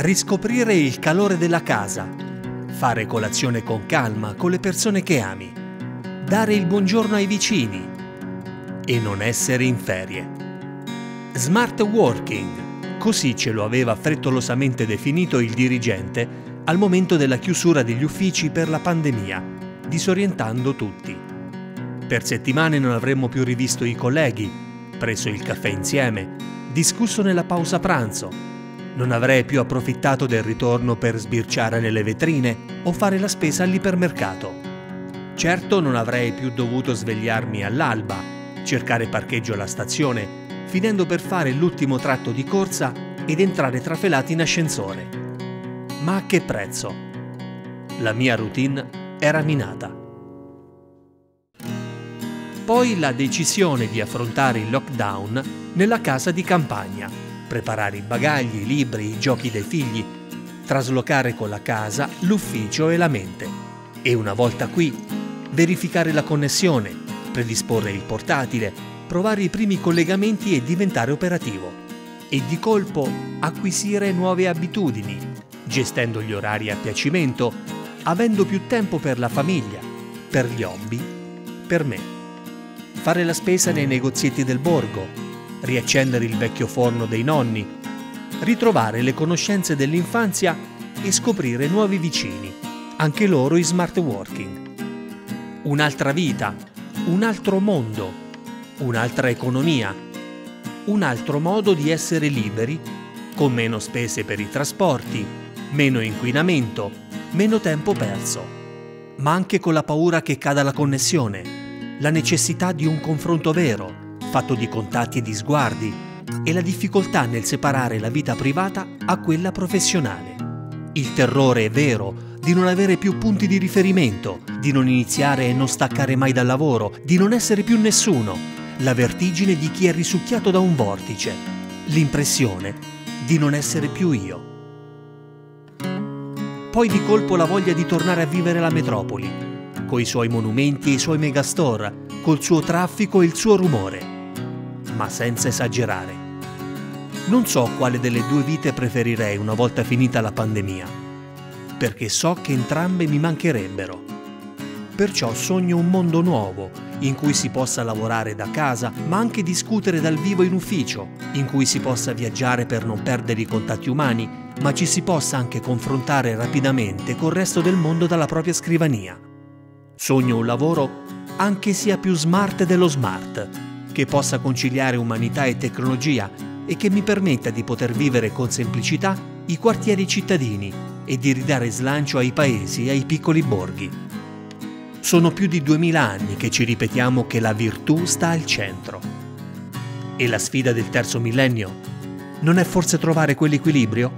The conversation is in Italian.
riscoprire il calore della casa, fare colazione con calma con le persone che ami, dare il buongiorno ai vicini e non essere in ferie. Smart working, così ce lo aveva frettolosamente definito il dirigente al momento della chiusura degli uffici per la pandemia, disorientando tutti. Per settimane non avremmo più rivisto i colleghi, preso il caffè insieme, discusso nella pausa pranzo. Non avrei più approfittato del ritorno per sbirciare nelle vetrine o fare la spesa all'ipermercato. Certo non avrei più dovuto svegliarmi all'alba cercare parcheggio alla stazione, finendo per fare l'ultimo tratto di corsa ed entrare trafelati in ascensore. Ma a che prezzo? La mia routine era minata. Poi la decisione di affrontare il lockdown nella casa di campagna, preparare i bagagli, i libri, i giochi dei figli, traslocare con la casa l'ufficio e la mente. E una volta qui, verificare la connessione, predisporre il portatile, provare i primi collegamenti e diventare operativo. E di colpo acquisire nuove abitudini, gestendo gli orari a piacimento, avendo più tempo per la famiglia, per gli hobby, per me. Fare la spesa nei negozietti del borgo, riaccendere il vecchio forno dei nonni, ritrovare le conoscenze dell'infanzia e scoprire nuovi vicini, anche loro in smart working. Un'altra vita, un altro mondo, un'altra economia, un altro modo di essere liberi, con meno spese per i trasporti, meno inquinamento, meno tempo perso, ma anche con la paura che cada la connessione, la necessità di un confronto vero, fatto di contatti e di sguardi, e la difficoltà nel separare la vita privata a quella professionale. Il terrore è vero di non avere più punti di riferimento, di non iniziare e non staccare mai dal lavoro, di non essere più nessuno, la vertigine di chi è risucchiato da un vortice, l'impressione di non essere più io. Poi di colpo la voglia di tornare a vivere la metropoli, coi suoi monumenti e i suoi megastore, col suo traffico e il suo rumore, ma senza esagerare. Non so quale delle due vite preferirei una volta finita la pandemia perché so che entrambe mi mancherebbero. Perciò sogno un mondo nuovo, in cui si possa lavorare da casa, ma anche discutere dal vivo in ufficio, in cui si possa viaggiare per non perdere i contatti umani, ma ci si possa anche confrontare rapidamente col resto del mondo dalla propria scrivania. Sogno un lavoro anche sia più smart dello smart, che possa conciliare umanità e tecnologia e che mi permetta di poter vivere con semplicità i quartieri cittadini e di ridare slancio ai paesi e ai piccoli borghi. Sono più di duemila anni che ci ripetiamo che la virtù sta al centro. E la sfida del terzo millennio non è forse trovare quell'equilibrio?